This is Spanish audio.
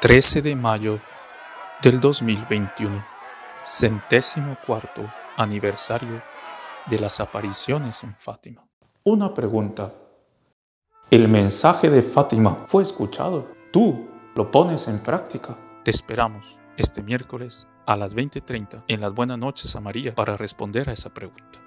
13 de mayo del 2021, centésimo cuarto aniversario de las apariciones en Fátima. Una pregunta. ¿El mensaje de Fátima fue escuchado? ¿Tú lo pones en práctica? Te esperamos este miércoles a las 20:30 en las Buenas noches a María para responder a esa pregunta.